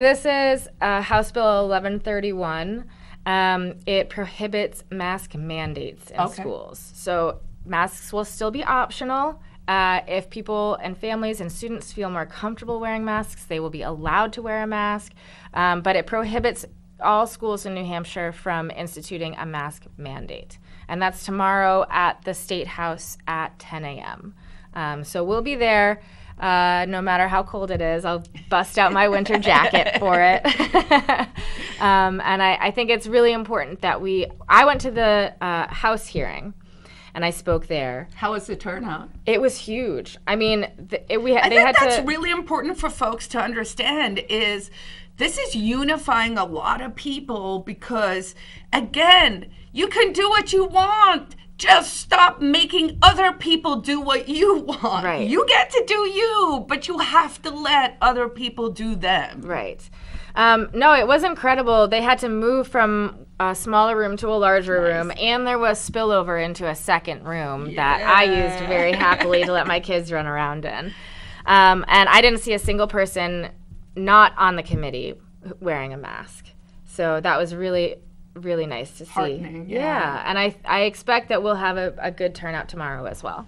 This is uh, House Bill 1131. Um, it prohibits mask mandates in Okay. schools. So masks will still be optional. Uh, if people and families and students feel more comfortable wearing masks, they will be allowed to wear a mask. Um, but it prohibits all schools in New Hampshire from instituting a mask mandate. And that's tomorrow at the State House at 10 a.m. Um, so we'll be there. Uh, no matter how cold it is, I'll bust out my winter jacket for it. um, and I, I think it's really important that we. I went to the uh, House hearing, and I spoke there. How was the turnout? It was huge. I mean, th- it, we I they think had that's to. really important for folks to understand is this is unifying a lot of people because again, you can do what you want. Just stop making other people do what you want. Right. You get to do you, but you have to let other people do them. Right. Um, no, it was incredible. They had to move from a smaller room to a larger room, and there was spillover into a second room that I used very happily to let my kids run around in. Um, and I didn't see a single person not on the committee wearing a mask. So that was really, really nice to see. Heartening, yeah. and I, I expect that we'll have a, a good turnout tomorrow as well.